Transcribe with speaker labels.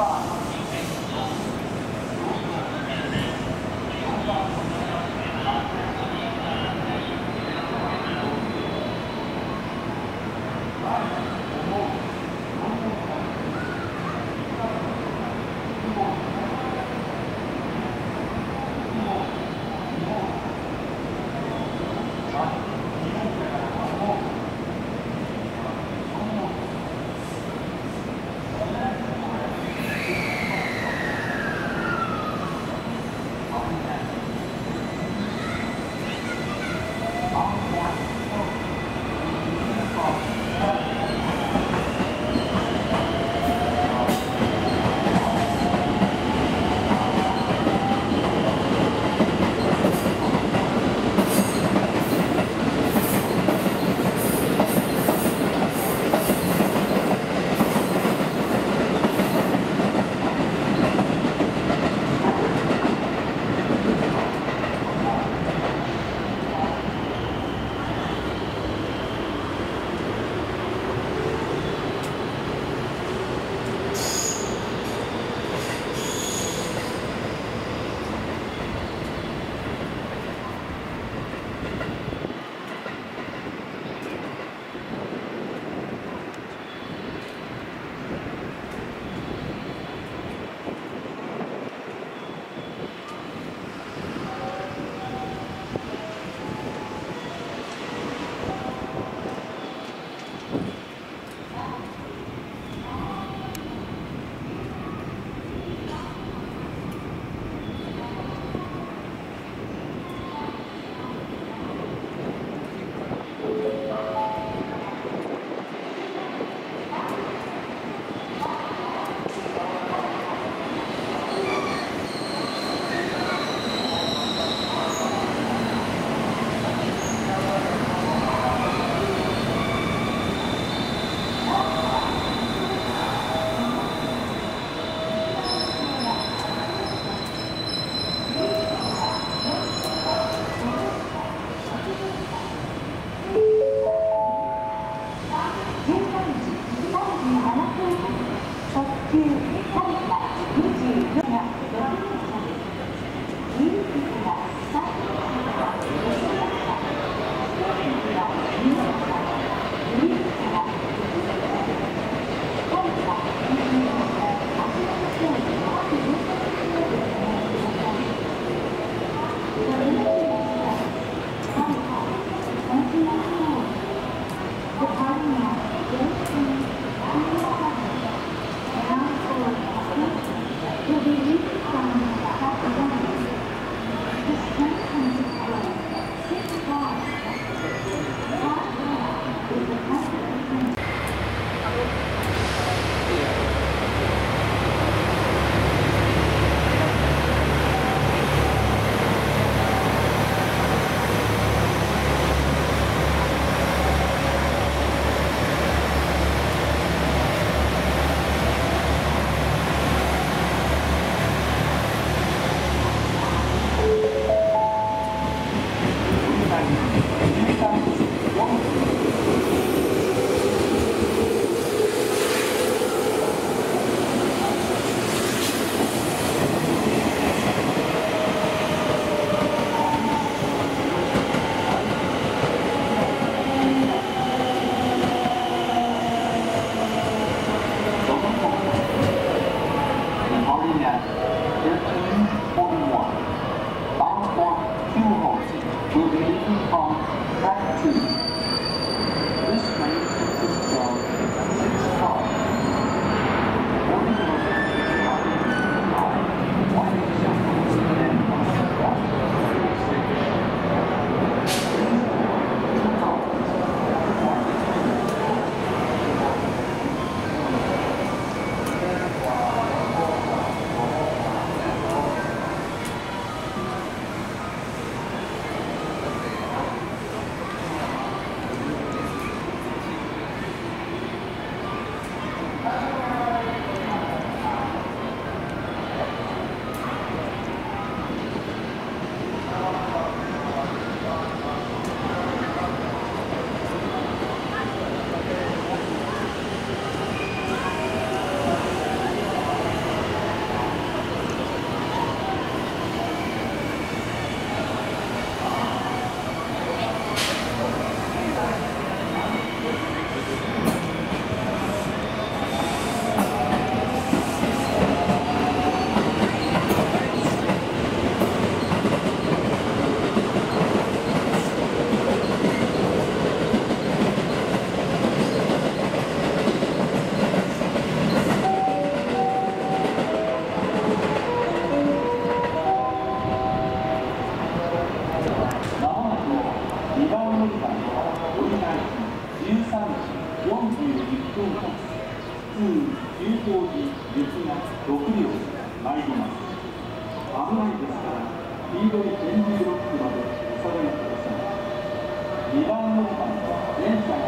Speaker 1: 4番。嗯。危ないですから黄色いチェブロックまでお下がりください。2番乗り場
Speaker 2: 現在